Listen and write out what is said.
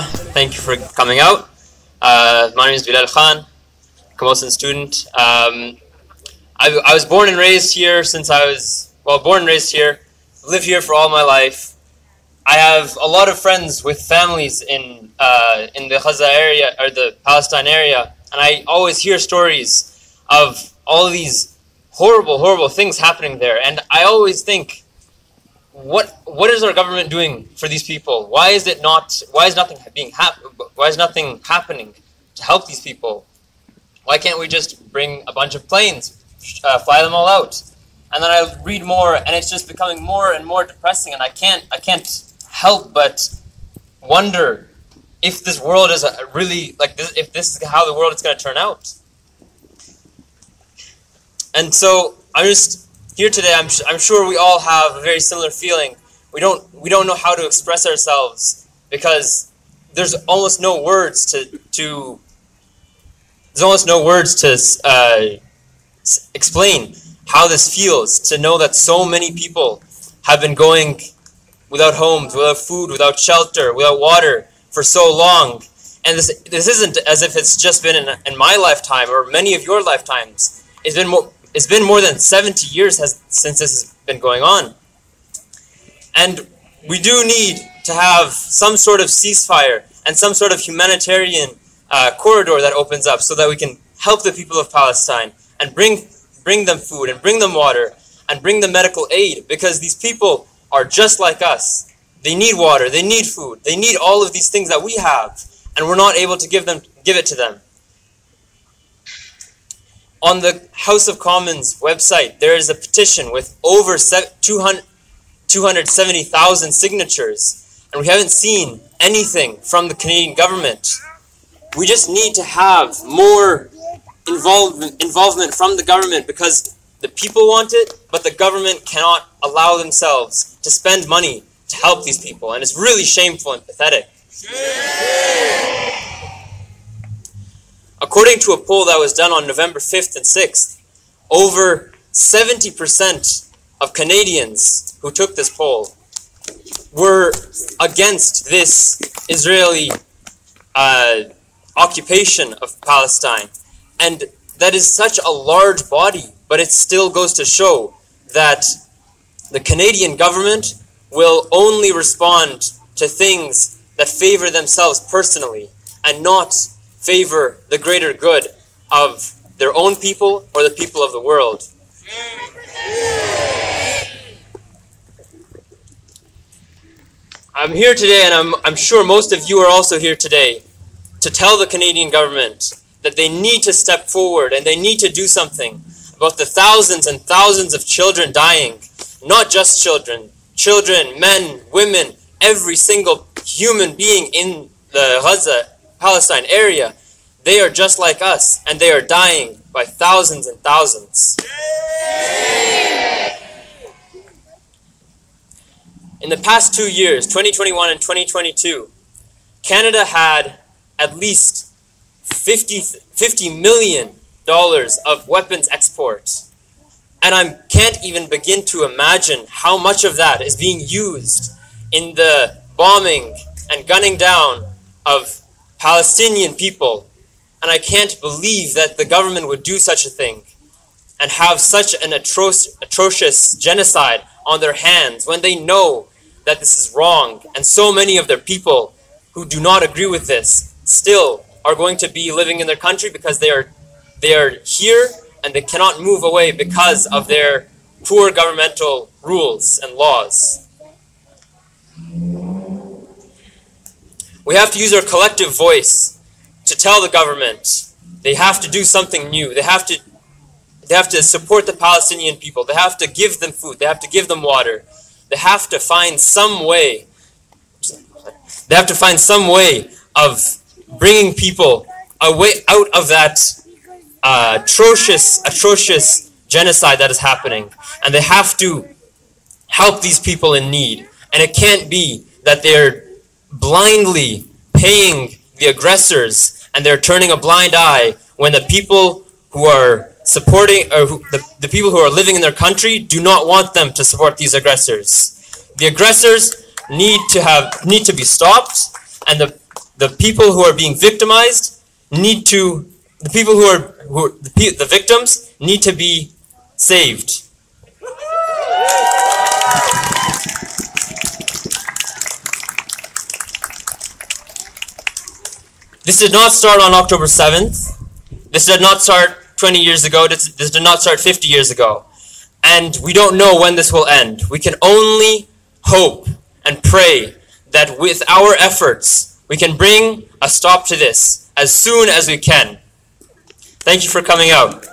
Thank you for coming out. Uh, my name is Bilal Khan, Camosun student. Um, I, I was born and raised here since I was, well, born and raised here. Lived here for all my life. I have a lot of friends with families in uh, in the Gaza area or the Palestine area, and I always hear stories of all these horrible, horrible things happening there. And I always think, what what is our government doing for these people? Why is it not? Why is nothing being hap- Why is nothing happening to help these people? Why can't we just bring a bunch of planes, uh, fly them all out? And then I read more, and it's just becoming more and more depressing. And I can't I can't help but wonder if this world is really like this, if this is how the world is going to turn out. And so I'm just here today. I'm, I'm sure we all have a very similar feeling. We don't we don't know how to express ourselves because there's almost no words to to there's almost no words to uh, explain how this feels to know that so many people have been going without homes, without food, without shelter, without water for so long. And this this isn't as if it's just been in, in my lifetime or many of your lifetimes. It's been more it's been more than 70 years has, since this has been going on. And we do need to have some sort of ceasefire and some sort of humanitarian uh, corridor that opens up so that we can help the people of Palestine and bring, bring them food and bring them water and bring them medical aid because these people are just like us. They need water, they need food, they need all of these things that we have, and we're not able to give them give it to them. On the House of Commons website, there is a petition with over 270,000 signatures, and we haven't seen anything from the Canadian government. We just need to have more involvement, involvement from the government because the people want it, but the government cannot allow themselves to spend money to help these people, and it's really shameful and pathetic. According to a poll that was done on November 5th and 6th, over 70% of Canadians who took this poll were against this Israeli uh, occupation of Palestine. And that is such a large body, but it still goes to show that the Canadian government will only respond to things that favor themselves personally and not favor the greater good of their own people or the people of the world. I'm here today, and I'm, I'm sure most of you are also here today, to tell the Canadian government that they need to step forward and they need to do something about the thousands and thousands of children dying. Not just children, children, men, women, every single human being in the Gaza Palestine area, they are just like us, and they are dying by thousands and thousands. In the past two years, 2021 and 2022, Canada had at least 50, 50 million dollars of weapons exports. And I can't even begin to imagine how much of that is being used in the bombing and gunning down of Palestinian people. And I can't believe that the government would do such a thing and have such an atro- atrocious genocide on their hands when they know that this is wrong. And so many of their people who do not agree with this still are going to be living in their country because they are they are here and they cannot move away because of their poor governmental rules and laws. We have to use our collective voice to tell the government they have to do something new. They have to they have to support the Palestinian people. They have to give them food. They have to give them water. They have to find some way they have to find some way of bringing people away out of that uh, atrocious atrocious genocide that is happening and they have to help these people in need and it can't be that they're blindly paying the aggressors and they're turning a blind eye when the people who are supporting or who, the, the people who are living in their country do not want them to support these aggressors the aggressors need to have need to be stopped and the the people who are being victimized need to the people who are who the, the victims need to be saved. This did not start on October 7th. This did not start 20 years ago. This, this did not start 50 years ago. And we don't know when this will end. We can only hope and pray that with our efforts, we can bring a stop to this as soon as we can. Thank you for coming out.